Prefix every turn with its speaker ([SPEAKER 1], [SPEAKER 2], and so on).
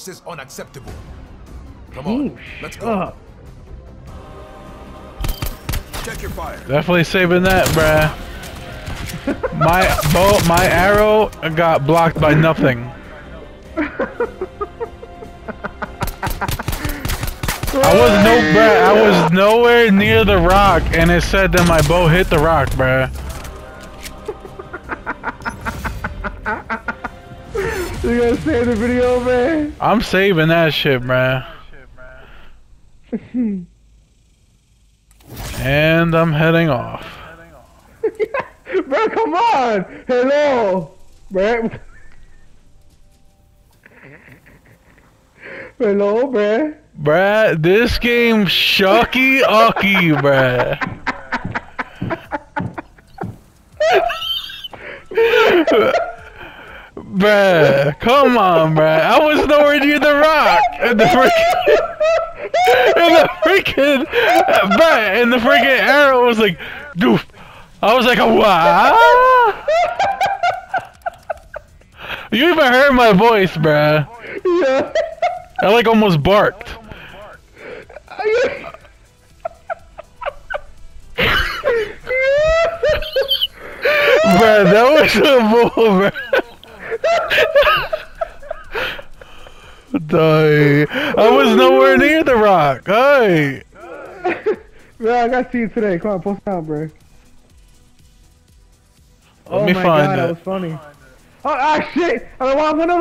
[SPEAKER 1] This is unacceptable. Come on, let's go.
[SPEAKER 2] Up.
[SPEAKER 1] Check your fire.
[SPEAKER 3] Definitely saving that, bruh. my bow, my arrow got blocked by nothing. I was no, bruh. I was nowhere near the rock, and it said that my bow hit the rock, bruh.
[SPEAKER 2] You gonna save the video, man?
[SPEAKER 3] I'm saving that shit, man. and I'm heading off.
[SPEAKER 2] bro, come on! Hello! Bro. Hello, bro.
[SPEAKER 3] Bruh, this game shucky ucky, bruh. bruh, come on, bruh. I was nowhere near the rock. And the freaking, and the freaking, bruh, and the freaking arrow was like, doof. I was like, what? You even heard my voice, bruh.
[SPEAKER 2] Yeah.
[SPEAKER 3] I like almost barked. Bruh, that was a bull, bruh. Die. I was nowhere near the rock. Hey.
[SPEAKER 2] Bro, I got to see you today. Come on, post down, bro.
[SPEAKER 3] Let
[SPEAKER 2] oh
[SPEAKER 3] me
[SPEAKER 2] my
[SPEAKER 3] find
[SPEAKER 2] god,
[SPEAKER 3] it.
[SPEAKER 2] that was funny. Oh, ah, shit! I don't want another